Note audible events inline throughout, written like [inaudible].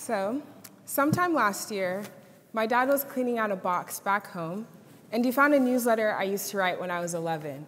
So, sometime last year, my dad was cleaning out a box back home, and he found a newsletter I used to write when I was 11.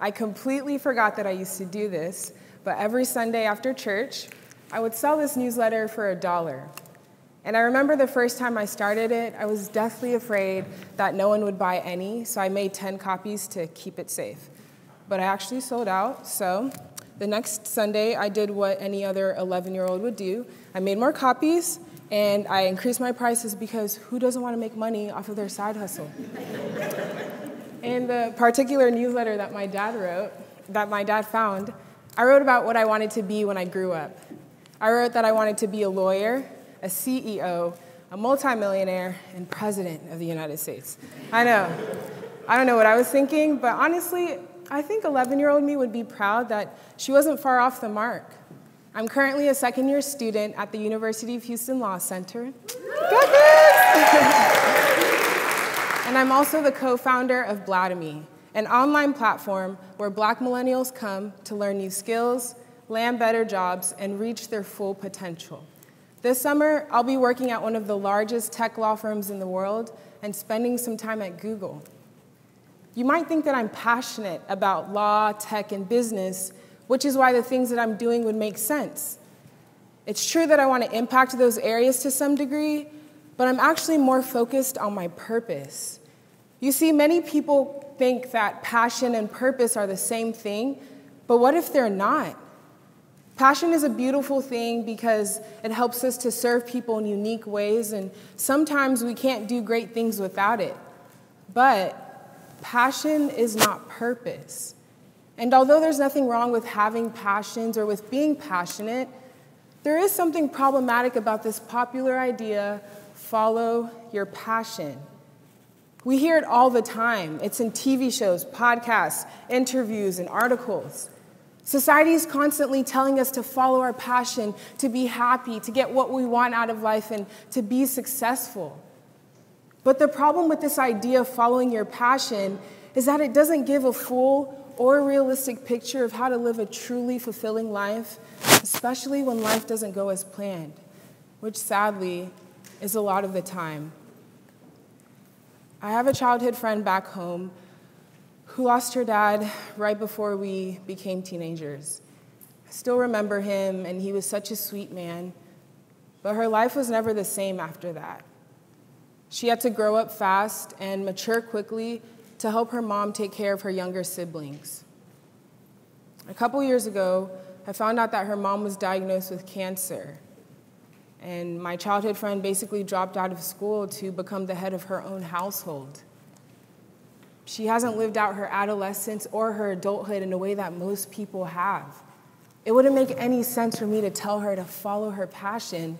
I completely forgot that I used to do this, but every Sunday after church, I would sell this newsletter for a dollar. And I remember the first time I started it, I was deathly afraid that no one would buy any, so I made 10 copies to keep it safe. But I actually sold out, so the next Sunday I did what any other 11 year old would do I made more copies and I increased my prices because who doesn't want to make money off of their side hustle? [laughs] In the particular newsletter that my dad wrote, that my dad found, I wrote about what I wanted to be when I grew up. I wrote that I wanted to be a lawyer, a CEO, a multimillionaire, and president of the United States. I know. I don't know what I was thinking, but honestly, I think 11 year old me would be proud that she wasn't far off the mark. I'm currently a second year student at the University of Houston Law Center. [laughs] and I'm also the co founder of Blademy, an online platform where black millennials come to learn new skills, land better jobs, and reach their full potential. This summer, I'll be working at one of the largest tech law firms in the world and spending some time at Google. You might think that I'm passionate about law, tech, and business which is why the things that I'm doing would make sense. It's true that I want to impact those areas to some degree, but I'm actually more focused on my purpose. You see, many people think that passion and purpose are the same thing, but what if they're not? Passion is a beautiful thing because it helps us to serve people in unique ways, and sometimes we can't do great things without it. But passion is not purpose. And although there's nothing wrong with having passions or with being passionate, there is something problematic about this popular idea follow your passion. We hear it all the time. It's in TV shows, podcasts, interviews, and articles. Society is constantly telling us to follow our passion, to be happy, to get what we want out of life, and to be successful. But the problem with this idea of following your passion is that it doesn't give a full or realistic picture of how to live a truly fulfilling life, especially when life doesn't go as planned, which sadly is a lot of the time. I have a childhood friend back home who lost her dad right before we became teenagers. I still remember him, and he was such a sweet man, but her life was never the same after that. She had to grow up fast and mature quickly to help her mom take care of her younger siblings. A couple years ago, I found out that her mom was diagnosed with cancer. And my childhood friend basically dropped out of school to become the head of her own household. She hasn't lived out her adolescence or her adulthood in a way that most people have. It wouldn't make any sense for me to tell her to follow her passion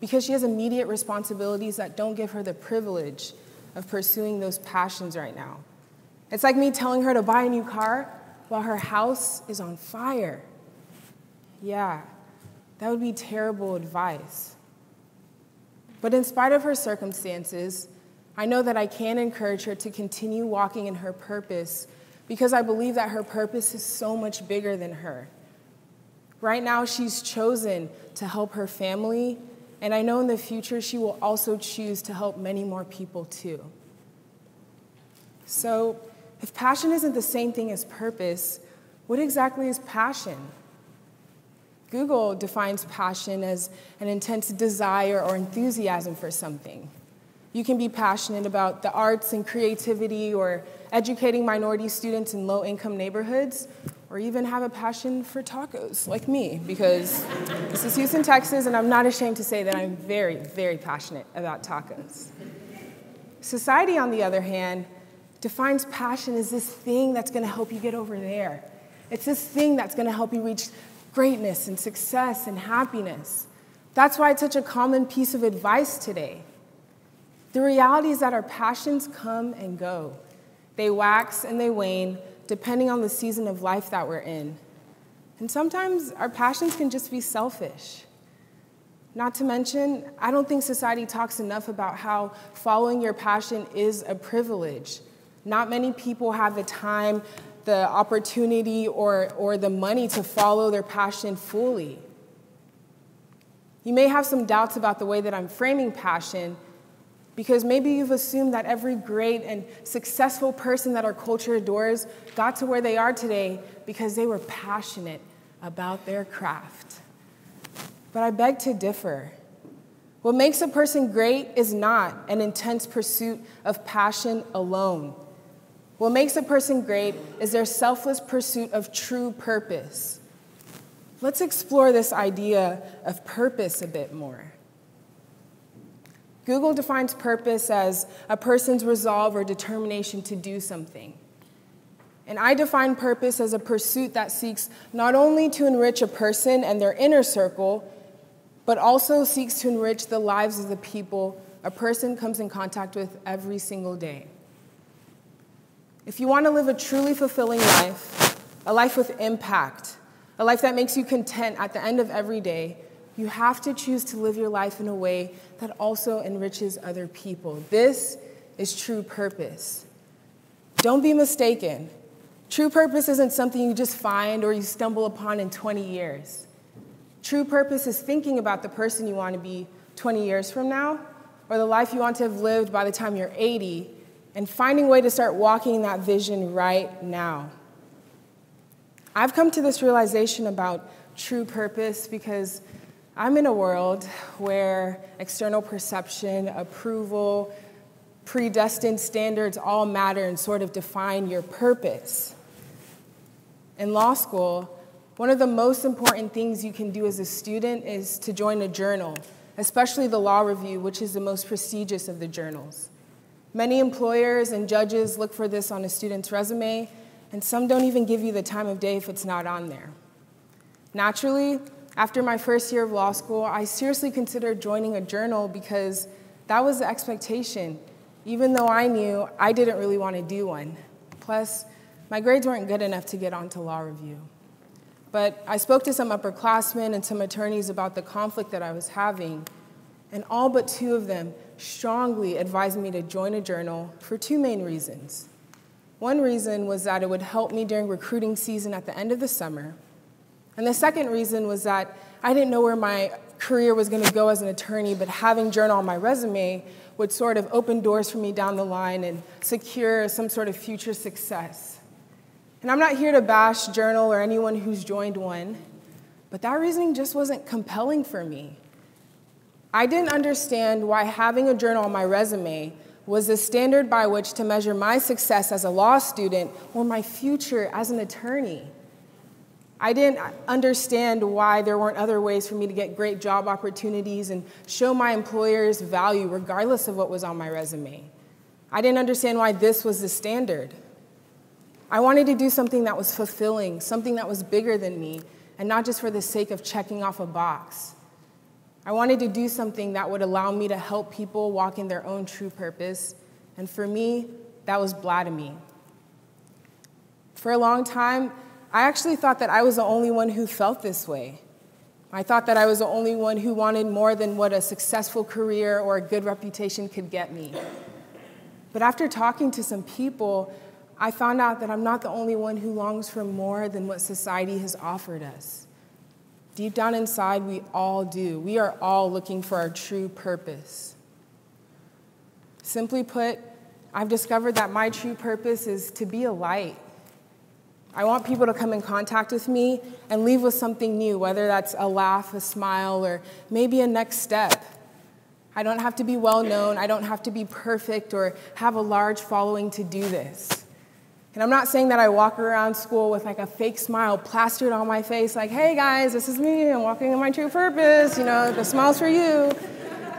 because she has immediate responsibilities that don't give her the privilege of pursuing those passions right now. It's like me telling her to buy a new car while her house is on fire. Yeah, that would be terrible advice. But in spite of her circumstances, I know that I can encourage her to continue walking in her purpose because I believe that her purpose is so much bigger than her. Right now, she's chosen to help her family and I know in the future she will also choose to help many more people too. So, if passion isn't the same thing as purpose, what exactly is passion? Google defines passion as an intense desire or enthusiasm for something. You can be passionate about the arts and creativity or educating minority students in low income neighborhoods, or even have a passion for tacos, like me, because this is Houston, Texas, and I'm not ashamed to say that I'm very, very passionate about tacos. Society, on the other hand, defines passion as this thing that's gonna help you get over there. It's this thing that's gonna help you reach greatness and success and happiness. That's why it's such a common piece of advice today. The reality is that our passions come and go, they wax and they wane depending on the season of life that we're in. And sometimes our passions can just be selfish. Not to mention, I don't think society talks enough about how following your passion is a privilege. Not many people have the time, the opportunity, or, or the money to follow their passion fully. You may have some doubts about the way that I'm framing passion because maybe you've assumed that every great and successful person that our culture adores got to where they are today because they were passionate about their craft. But I beg to differ. What makes a person great is not an intense pursuit of passion alone. What makes a person great is their selfless pursuit of true purpose. Let's explore this idea of purpose a bit more. Google defines purpose as a person's resolve or determination to do something. And I define purpose as a pursuit that seeks not only to enrich a person and their inner circle, but also seeks to enrich the lives of the people a person comes in contact with every single day. If you want to live a truly fulfilling life, a life with impact, a life that makes you content at the end of every day, you have to choose to live your life in a way that also enriches other people. This is true purpose. Don't be mistaken. True purpose isn't something you just find or you stumble upon in 20 years. True purpose is thinking about the person you want to be 20 years from now or the life you want to have lived by the time you're 80 and finding a way to start walking that vision right now. I've come to this realization about true purpose because I'm in a world where external perception, approval, predestined standards all matter and sort of define your purpose. In law school, one of the most important things you can do as a student is to join a journal, especially the Law Review, which is the most prestigious of the journals. Many employers and judges look for this on a student's resume, and some don't even give you the time of day if it's not on there. Naturally, after my first year of law school, I seriously considered joining a journal because that was the expectation, even though I knew I didn't really want to do one. Plus, my grades weren't good enough to get onto law review. But I spoke to some upperclassmen and some attorneys about the conflict that I was having, and all but two of them strongly advised me to join a journal for two main reasons. One reason was that it would help me during recruiting season at the end of the summer, and the second reason was that I didn't know where my career was going to go as an attorney, but having journal on my resume would sort of open doors for me down the line and secure some sort of future success. And I'm not here to bash journal or anyone who's joined one, but that reasoning just wasn't compelling for me. I didn't understand why having a journal on my resume was the standard by which to measure my success as a law student or my future as an attorney. I didn't understand why there weren't other ways for me to get great job opportunities and show my employers value regardless of what was on my resume. I didn't understand why this was the standard. I wanted to do something that was fulfilling, something that was bigger than me, and not just for the sake of checking off a box. I wanted to do something that would allow me to help people walk in their own true purpose, and for me, that was Blademy. For a long time, I actually thought that I was the only one who felt this way. I thought that I was the only one who wanted more than what a successful career or a good reputation could get me. But after talking to some people, I found out that I'm not the only one who longs for more than what society has offered us. Deep down inside, we all do. We are all looking for our true purpose. Simply put, I've discovered that my true purpose is to be a light I want people to come in contact with me and leave with something new, whether that's a laugh, a smile, or maybe a next step. I don't have to be well known, I don't have to be perfect or have a large following to do this. And I'm not saying that I walk around school with like a fake smile plastered on my face, like, hey guys, this is me, I'm walking in my true purpose, you know, the smile's for you.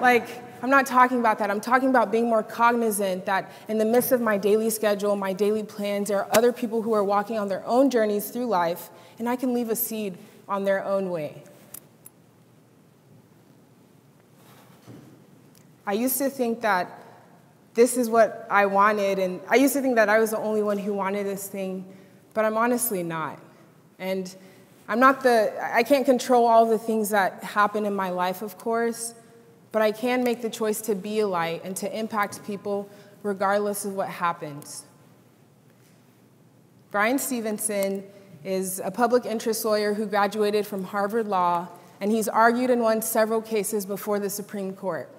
Like, I'm not talking about that. I'm talking about being more cognizant that in the midst of my daily schedule, my daily plans, there are other people who are walking on their own journeys through life, and I can leave a seed on their own way. I used to think that this is what I wanted, and I used to think that I was the only one who wanted this thing, but I'm honestly not. And I'm not the, I can't control all the things that happen in my life, of course, but I can make the choice to be a light and to impact people regardless of what happens. Bryan Stevenson is a public interest lawyer who graduated from Harvard Law and he's argued and won several cases before the Supreme Court.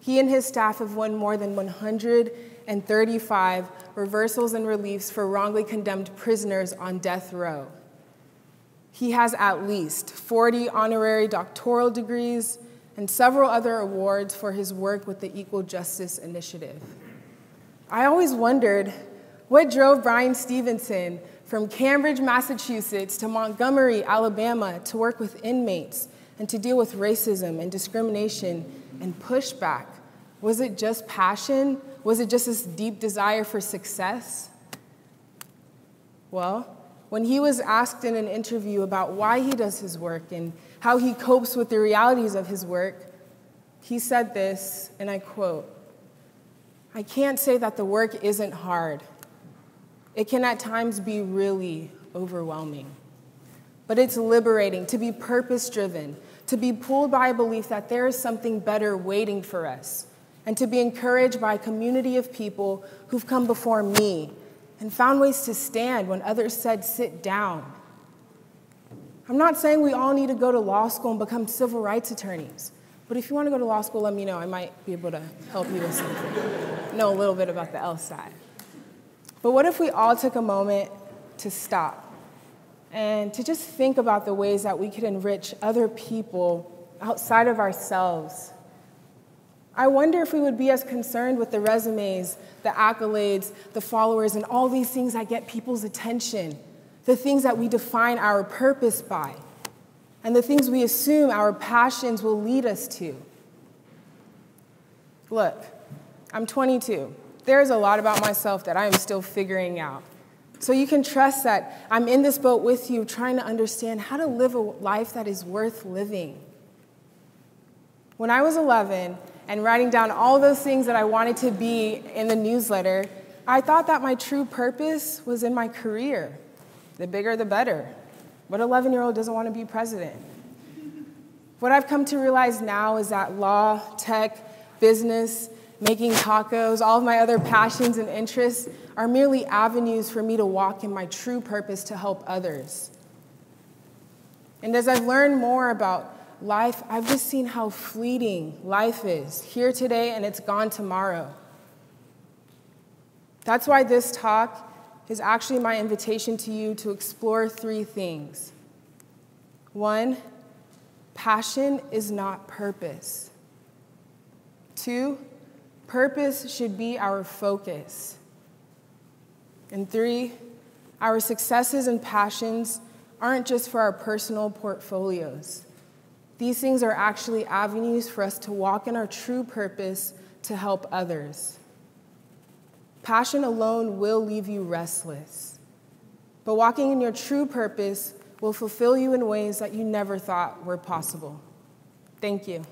He and his staff have won more than 135 reversals and reliefs for wrongly condemned prisoners on death row. He has at least 40 honorary doctoral degrees and several other awards for his work with the Equal Justice Initiative. I always wondered what drove Bryan Stevenson from Cambridge, Massachusetts to Montgomery, Alabama to work with inmates and to deal with racism and discrimination and pushback. Was it just passion? Was it just this deep desire for success? Well, when he was asked in an interview about why he does his work and how he copes with the realities of his work, he said this, and I quote I can't say that the work isn't hard. It can at times be really overwhelming. But it's liberating to be purpose driven, to be pulled by a belief that there is something better waiting for us, and to be encouraged by a community of people who've come before me and found ways to stand when others said, sit down. I'm not saying we all need to go to law school and become civil rights attorneys. But if you want to go to law school, let me know. I might be able to help you with something. know a little bit about the L side. But what if we all took a moment to stop and to just think about the ways that we could enrich other people outside of ourselves? I wonder if we would be as concerned with the resumes, the accolades, the followers, and all these things that get people's attention, the things that we define our purpose by and the things we assume our passions will lead us to. Look, I'm 22. There's a lot about myself that I am still figuring out. So you can trust that I'm in this boat with you, trying to understand how to live a life that is worth living. When I was 11 and writing down all those things that I wanted to be in the newsletter, I thought that my true purpose was in my career. The bigger, the better. What 11 year old doesn't want to be president? What I've come to realize now is that law, tech, business, making tacos, all of my other passions and interests are merely avenues for me to walk in my true purpose to help others. And as I've learned more about life, I've just seen how fleeting life is here today and it's gone tomorrow. That's why this talk is actually my invitation to you to explore three things. One, passion is not purpose. Two, purpose should be our focus. And three, our successes and passions aren't just for our personal portfolios. These things are actually avenues for us to walk in our true purpose to help others. Passion alone will leave you restless, but walking in your true purpose will fulfill you in ways that you never thought were possible. Thank you.